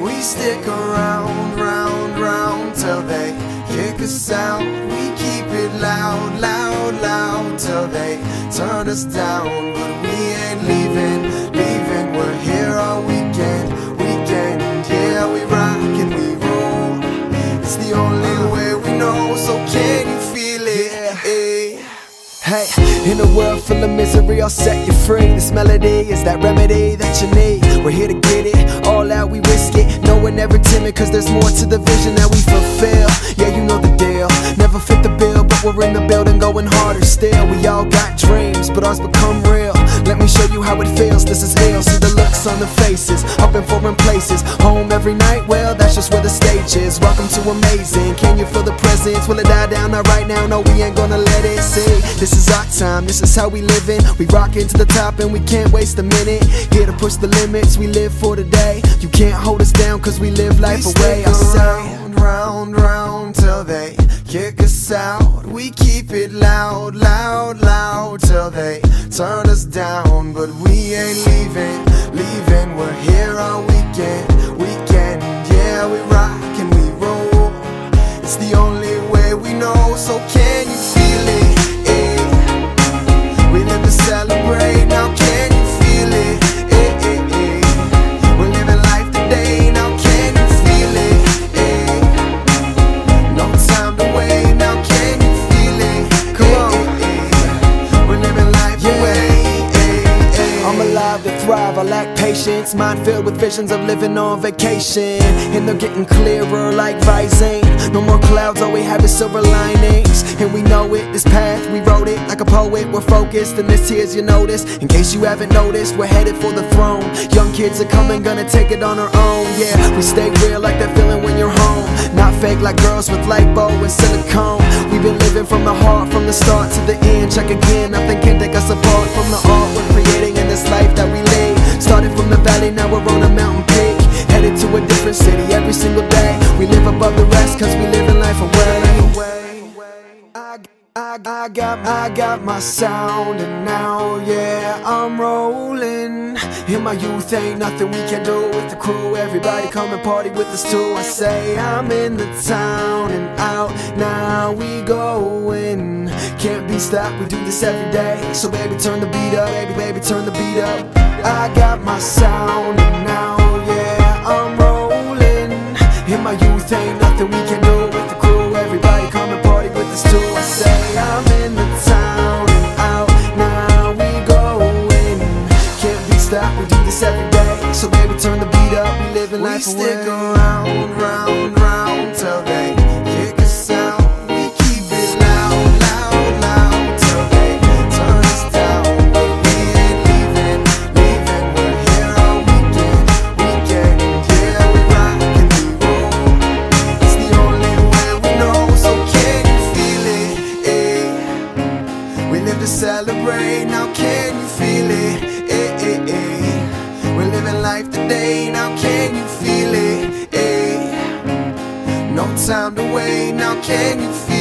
We stick around, round, round till they kick us out. We keep it loud, loud, loud till they turn us down. But we ain't leaving, leaving. We're here all weekend, weekend. Yeah, we rock and we roll. It's the only way we know. So can you feel it? Yeah. Eh. Hey, in a world full of misery, I'll set you free. This melody is that remedy that you need. We're here to get we're never timid, cause there's more to the vision that we fulfill. Yeah, you know the deal. Never fit the bill, but we're in the building going harder still. We all got dreams, but ours become real. Let me show you how it feels, this is ill. See the looks on the faces, up in foreign places. Home every night, well, that's just where the stage is. Welcome to amazing. Can you feel the presence? Will it die down? Not right now, no, we ain't gonna let it see. This is our time, this is how we living. We rockin' to the top and we can't waste a minute. Here to push the limits, we live for today. You can't hold us down, cause we live life We away. I say. around, round, round till they kick us out. We keep it loud, loud, loud till they turn us down. But we ain't leaving, leaving. We're here all weekend, weekend. Yeah, we rock and we roll. It's the only way we know. So can you patience. Mind filled with visions of living on vacation. And they're getting clearer like Visine. No more clouds, all we have is silver linings. And we know it, this path, we wrote it like a poet. We're focused, and this here's your notice. In case you haven't noticed, we're headed for the throne. Young kids are coming, gonna take it on our own. Yeah, we stay real like that feeling when you're home. Not fake like girls with light lipo and silicone. We've been living from the heart, from the start to the end. Check again, nothing can take us apart from the art we're creating in this life that we lead. Started from the valley, now we're on a mountain peak. Headed to a different city every single day. We live above the rest, cause we live in life away. I, I, I got I got my sound and now yeah I'm rolling In my youth ain't nothing we can do with the crew Everybody come and party with us too I say I'm in the town and out now we going Can't be stopped, we do this every day So baby turn the beat up, baby baby turn the beat up I got my sound and now yeah I'm rolling. In my youth ain't nothing we can do with the crew. Everybody come and party with us too. I say I'm in the town and out now we going. Can't be stopped, we do this every day. So baby turn the beat up, we living We life stick around, round, round till they celebrate. Now can you feel it? Eh, eh, eh. We're living life today. Now can you feel it? Eh? No time to wait. Now can you feel